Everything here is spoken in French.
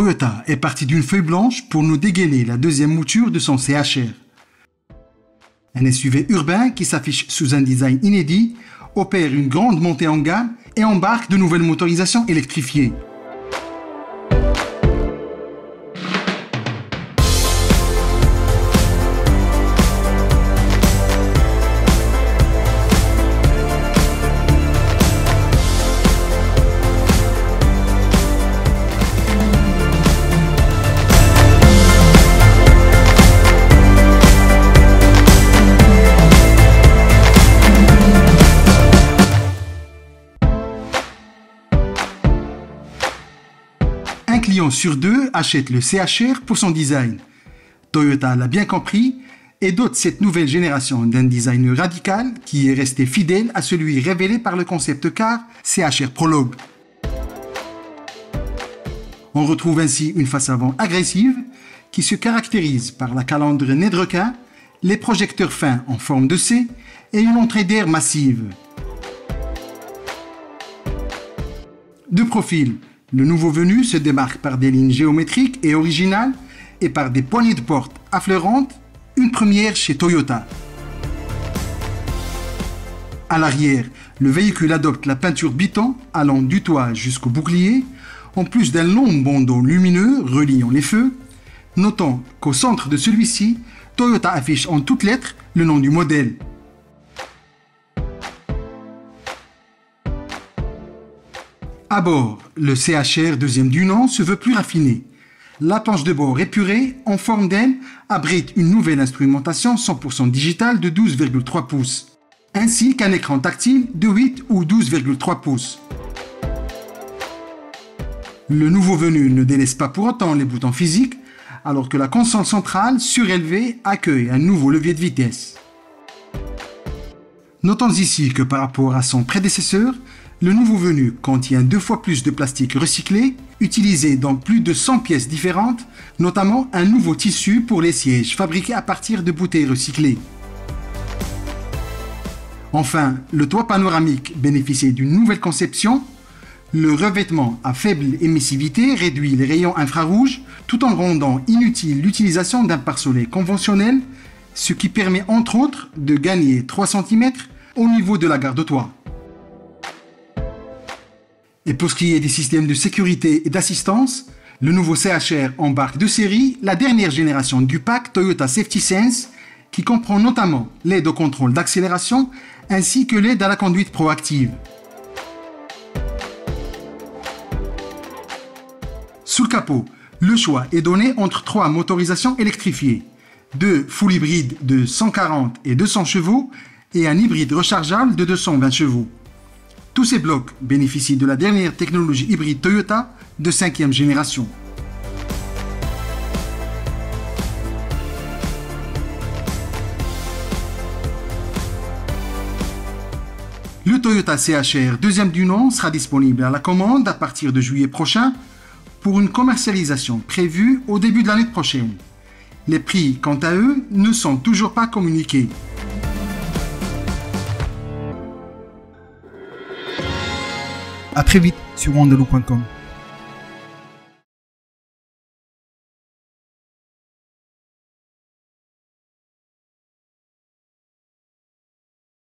Toyota est parti d'une feuille blanche pour nous dégainer la deuxième mouture de son CHR. Un SUV urbain qui s'affiche sous un design inédit, opère une grande montée en gamme et embarque de nouvelles motorisations électrifiées. Un client sur deux achète le CHR pour son design. Toyota l'a bien compris et dote cette nouvelle génération d'un design radical qui est resté fidèle à celui révélé par le concept car CHR Prologue. On retrouve ainsi une face avant agressive qui se caractérise par la calandre nez requin, les projecteurs fins en forme de C et une entrée d'air massive. De profil, le nouveau venu se démarque par des lignes géométriques et originales et par des poignées de porte affleurantes, une première chez Toyota. À l'arrière, le véhicule adopte la peinture biton allant du toit jusqu'au bouclier, en plus d'un long bandeau lumineux reliant les feux. Notons qu'au centre de celui-ci, Toyota affiche en toutes lettres le nom du modèle À bord, le CHR deuxième du nom se veut plus raffiné. La planche de bord épurée, en forme d'aile, abrite une nouvelle instrumentation 100% digitale de 12,3 pouces, ainsi qu'un écran tactile de 8 ou 12,3 pouces. Le nouveau venu ne délaisse pas pour autant les boutons physiques, alors que la console centrale surélevée accueille un nouveau levier de vitesse. Notons ici que par rapport à son prédécesseur, le nouveau venu contient deux fois plus de plastique recyclé, utilisé dans plus de 100 pièces différentes, notamment un nouveau tissu pour les sièges fabriqué à partir de bouteilles recyclées. Enfin, le toit panoramique bénéficie d'une nouvelle conception. Le revêtement à faible émissivité réduit les rayons infrarouges tout en rendant inutile l'utilisation d'un pare-soleil conventionnel, ce qui permet entre autres de gagner 3 cm au niveau de la garde-toit. Et pour ce qui est des systèmes de sécurité et d'assistance, le nouveau CHR embarque de série la dernière génération du pack Toyota Safety Sense qui comprend notamment l'aide au contrôle d'accélération ainsi que l'aide à la conduite proactive. Sous le capot, le choix est donné entre trois motorisations électrifiées, deux full hybrides de 140 et 200 chevaux et un hybride rechargeable de 220 chevaux. Tous ces blocs bénéficient de la dernière technologie hybride Toyota de cinquième génération. Le Toyota CHR deuxième du nom sera disponible à la commande à partir de juillet prochain pour une commercialisation prévue au début de l'année prochaine. Les prix, quant à eux, ne sont toujours pas communiqués. À très vite sur wandeloo.com.